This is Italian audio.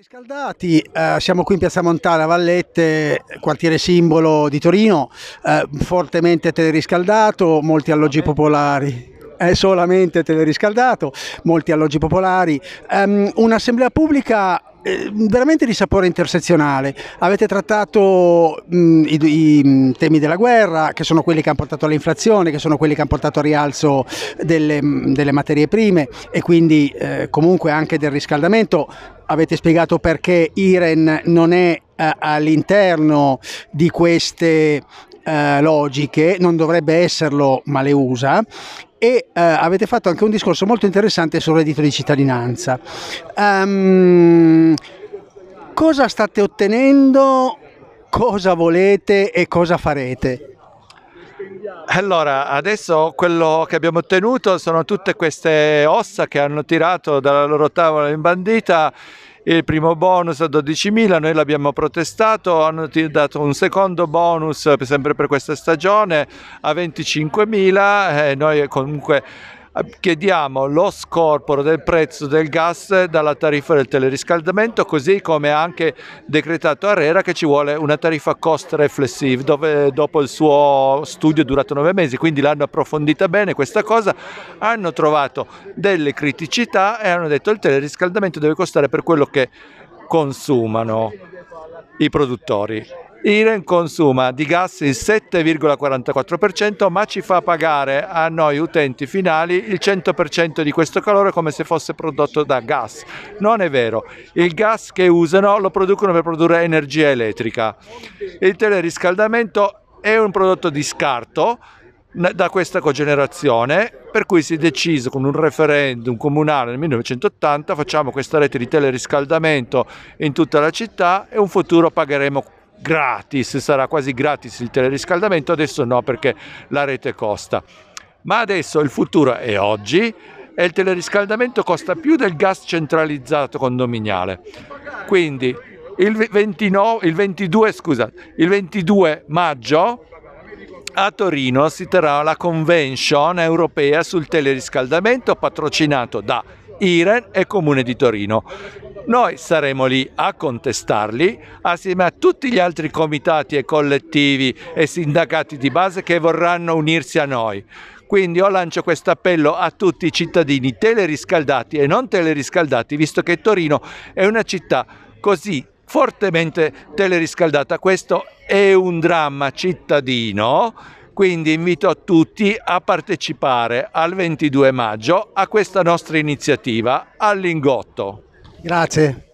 Riscaldati, eh, siamo qui in Piazza Montana, Vallette, quartiere simbolo di Torino, eh, fortemente teleriscaldato, molti alloggi popolari. È solamente teleriscaldato, molti alloggi popolari, um, un'assemblea pubblica eh, veramente di sapore intersezionale. Avete trattato mh, i, i, temi della guerra, che sono quelli che hanno portato all'inflazione, che sono quelli che hanno portato al rialzo delle, delle materie prime e quindi eh, comunque anche del riscaldamento. Avete spiegato perché Iren non è eh, all'interno di queste eh, logiche, non dovrebbe esserlo, ma le usa e eh, avete fatto anche un discorso molto interessante sul reddito di cittadinanza. Um, cosa state ottenendo, cosa volete e cosa farete? Allora, adesso quello che abbiamo ottenuto sono tutte queste ossa che hanno tirato dalla loro tavola imbandita il primo bonus a 12.000, noi l'abbiamo protestato, hanno dato un secondo bonus sempre per questa stagione a 25.000 e noi comunque chiediamo lo scorporo del prezzo del gas dalla tariffa del teleriscaldamento così come ha anche decretato Arera che ci vuole una tariffa cost reflexive dove dopo il suo studio è durato nove mesi quindi l'hanno approfondita bene questa cosa. Hanno trovato delle criticità e hanno detto che il teleriscaldamento deve costare per quello che consumano i produttori Iren consuma di gas il 7,44% ma ci fa pagare a noi utenti finali il 100% di questo calore come se fosse prodotto da gas. Non è vero, il gas che usano lo producono per produrre energia elettrica. Il teleriscaldamento è un prodotto di scarto da questa cogenerazione per cui si è deciso con un referendum comunale nel 1980 facciamo questa rete di teleriscaldamento in tutta la città e un futuro pagheremo gratis, sarà quasi gratis il teleriscaldamento, adesso no perché la rete costa. Ma adesso il futuro è oggi e il teleriscaldamento costa più del gas centralizzato condominiale. Quindi il, 29, il, 22, scusa, il 22 maggio a Torino si terrà la convention europea sul teleriscaldamento patrocinato da Iren e Comune di Torino. Noi saremo lì a contestarli assieme a tutti gli altri comitati e collettivi e sindacati di base che vorranno unirsi a noi. Quindi io lancio questo appello a tutti i cittadini teleriscaldati e non teleriscaldati, visto che Torino è una città così fortemente teleriscaldata. Questo è un dramma cittadino quindi invito tutti a partecipare al 22 maggio a questa nostra iniziativa al Lingotto. Grazie.